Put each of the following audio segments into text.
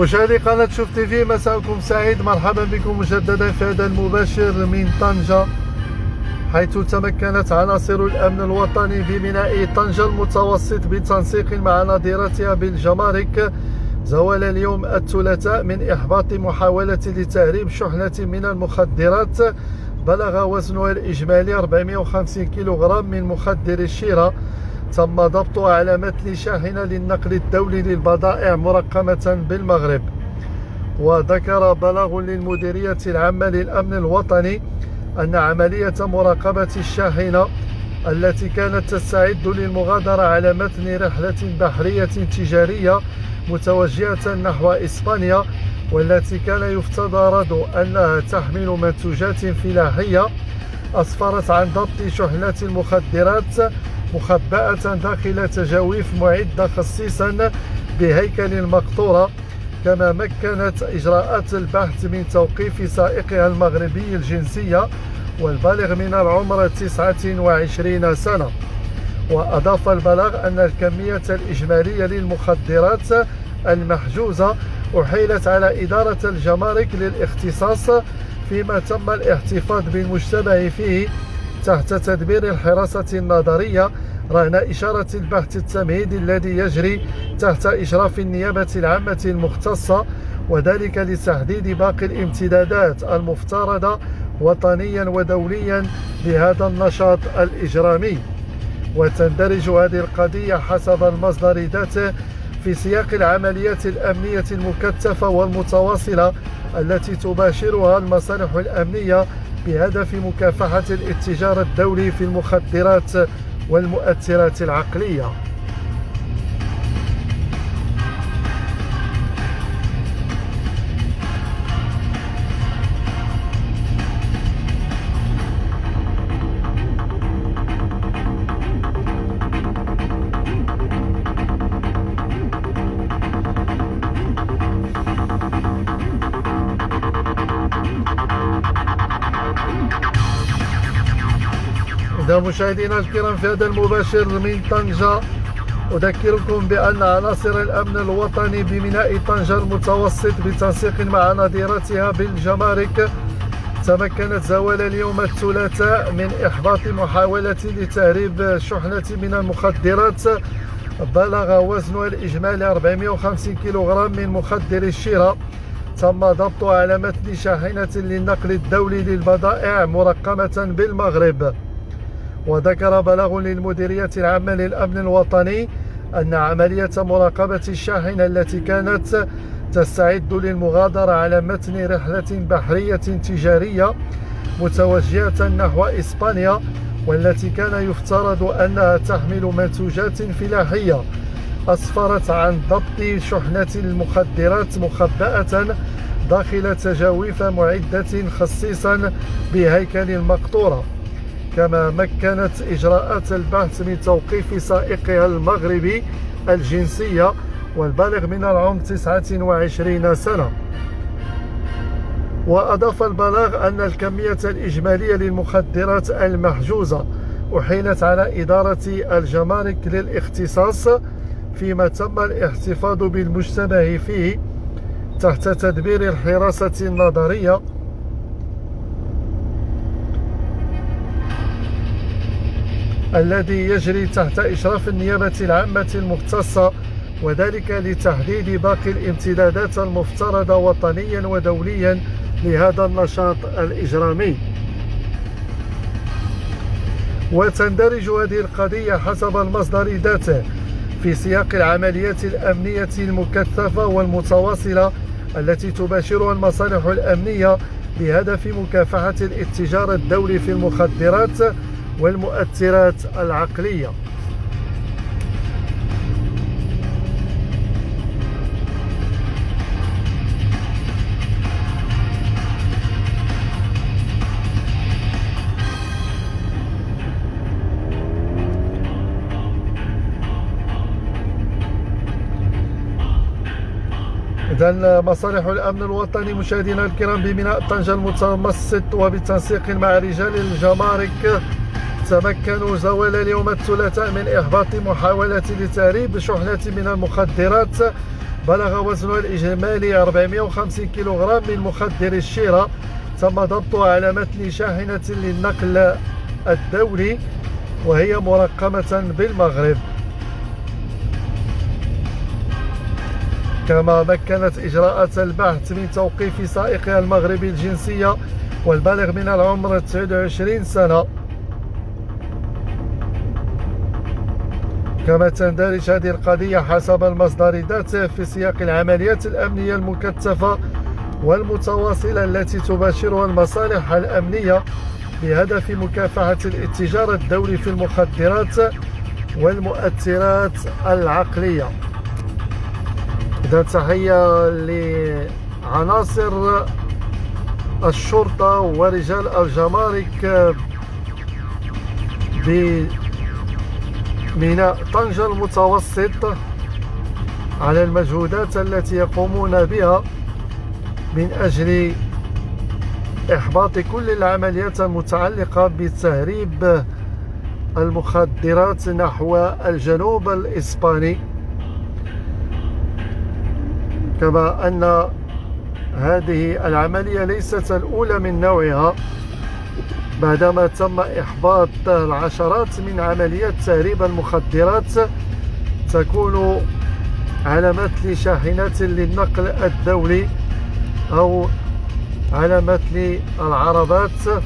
مشاهدي قناة شوف تي في مساءكم. سعيد. مرحبا بكم مجددا في هذا المباشر من طنجة حيث تمكنت عناصر الأمن الوطني بميناء طنجة المتوسط بتنسيق مع نظيرتها بالجمارك. زوال اليوم الثلاثاء من إحباط محاولة لتهريب شحنة من المخدرات. بلغ وزنها الإجمالي 450 كيلوغرام من مخدر الشيرة. تم ضبطها على متن شاحنة للنقل الدولي للبضائع مرقمة بالمغرب. وذكر بلاغ للمديرية العامة للأمن الوطني أن عملية مراقبة الشاحنة التي كانت تستعد للمغادرة على متن رحلة بحرية تجارية متوجهة نحو إسبانيا والتي كان يفترض أنها تحمل منتوجات فلاحية أسفرت عن ضبط شحنة المخدرات مخبأة داخل تجاويف معدة خصيصا بهيكل المقطورة كما مكنت إجراءات البحث من توقيف سائقها المغربي الجنسية والبالغ من العمر 29 سنة. وأضاف البلاغ أن الكمية الإجمالية للمخدرات المحجوزة أحيلت على إدارة الجمارك للاختصاص فيما تم الاحتفاظ بالمشتبه فيه تحت تدبير الحراسة النظرية رهن إشارة البحث التمهيدي الذي يجري تحت إشراف النيابة العامة المختصة وذلك لتحديد باقي الامتدادات المفترضة وطنيا ودوليا لهذا النشاط الإجرامي. وتندرج هذه القضية حسب المصدر ذاته في سياق العمليات الأمنية المكثفة والمتواصلة التي تباشرها المصالح الأمنية بهدف مكافحة الاتجار الدولي في المخدرات والمؤثرات العقلية. مشاهدينا الكرام في هذا المباشر من طنجة أذكركم بأن عناصر الأمن الوطني بميناء طنجة المتوسط بتنسيق مع نظيرتها بالجمارك تمكنت زوال اليوم الثلاثاء من إحباط محاولة لتهريب شحنة من المخدرات. بلغ وزنها الإجمالي 450 كيلوغرام من مخدر الشراء. تم ضبطها على متن شاحنة للنقل الدولي للبضائع مرقمة بالمغرب. وذكر بلاغ للمديرية العامة للأمن الوطني أن عملية مراقبة الشاحنة التي كانت تستعد للمغادرة على متن رحلة بحرية تجارية متوجهة نحو إسبانيا والتي كان يفترض أنها تحمل منتوجات فلاحية أسفرت عن ضبط شحنة المخدرات مخبأة داخل تجاويف معدة خصيصا بهيكل المقطورة كما مكنت إجراءات البحث من توقيف سائقها المغربي الجنسية والبالغ من العمر 29 سنة. وأضاف البلاغ أن الكمية الإجمالية للمخدرات المحجوزة أحيلت على إدارة الجمارك للاختصاص فيما تم الاحتفاظ بالمشتبه فيه تحت تدبير الحراسة النظرية الذي يجري تحت إشراف النيابة العامة المختصة وذلك لتحديد باقي الامتدادات المفترضة وطنيا ودوليا لهذا النشاط الإجرامي. وتندرج هذه القضية حسب المصدر ذاته في سياق العمليات الأمنية المكثفة والمتواصلة التي تباشرها المصالح الأمنية بهدف مكافحة الاتجار الدولي في المخدرات والمؤثرات العقلية. إذا مصالح الأمن الوطني مشاهدينا الكرام بميناء طنجة المتمسط وبالتنسيق مع رجال الجمارك تمكنوا زوال اليوم الثلاثاء من إهباط محاولة لتهريب شحنة من المخدرات. بلغ وزنها الإجمالي 450 كيلوغرام من مخدر الشيرة. تم ضبطها على متن شاحنة للنقل الدولي وهي مرقمة بالمغرب. كما مكنت إجراءات البحث من توقيف سائقها المغربي الجنسية والبالغ من العمر 29 سنة. كما تندرج هذه القضية حسب المصدر ذاته في سياق العمليات الأمنية المكثفة والمتواصلة التي تباشرها المصالح الأمنية بهدف مكافحة الاتجار الدولي في المخدرات والمؤثرات العقلية. إذا تحية لعناصر الشرطة ورجال الجمارك بميناء طنجة المتوسط على المجهودات التي يقومون بها من أجل إحباط كل العمليات المتعلقة بتهريب المخدرات نحو الجنوب الإسباني. كما أن هذه العملية ليست الأولى من نوعها. بعدما تم إحباط العشرات من عمليات تهريب المخدرات تكون على مثل شاحنات للنقل الدولي أو على مثل العربات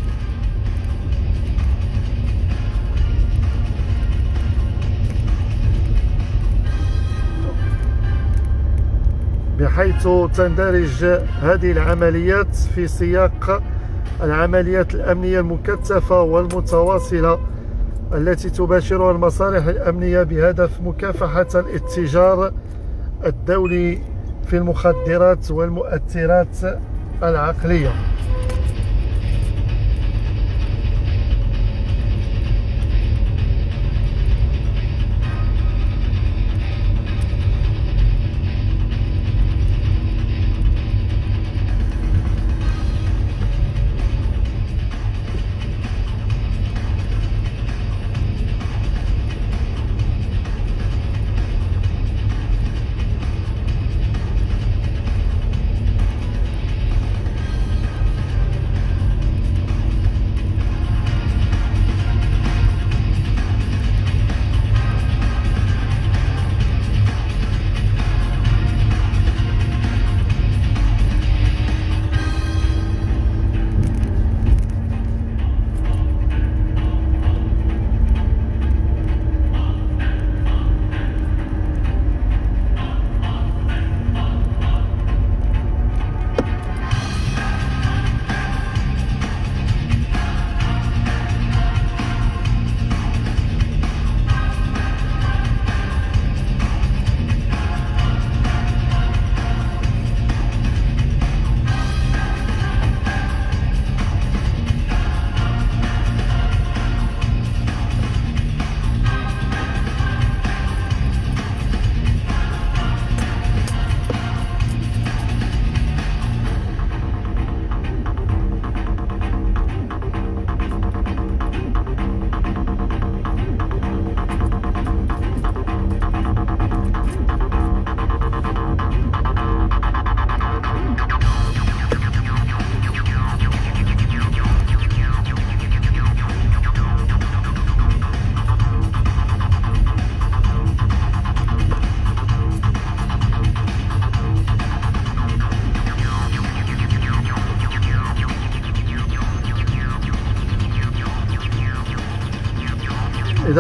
بحيث تندرج هذه العمليات في سياق العمليات الأمنية المكثفة والمتواصلة التي تباشرها المصالح الأمنية بهدف مكافحة الاتجار الدولي في المخدرات والمؤثرات العقلية.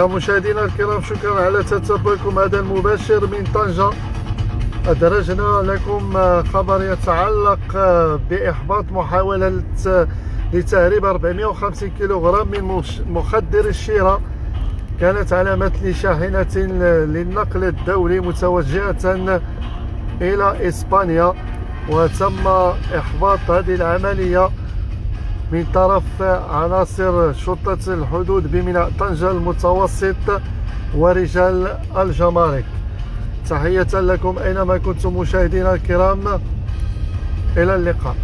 إذا مشاهدينا الكرام شكرا على تتبعكم هذا المباشر من طنجة. أدرجنا لكم خبر يتعلق بإحباط محاولة لتهريب 450 كيلوغرام من مخدر الشراء كانت علامة لشاحنة للنقل الدولي متوجهة إلى إسبانيا وتم إحباط هذه العملية من طرف عناصر شرطة الحدود بميناء طنجة المتوسط ورجال الجمارك. تحية لكم أينما كنتم مشاهدينا الكرام. إلى اللقاء.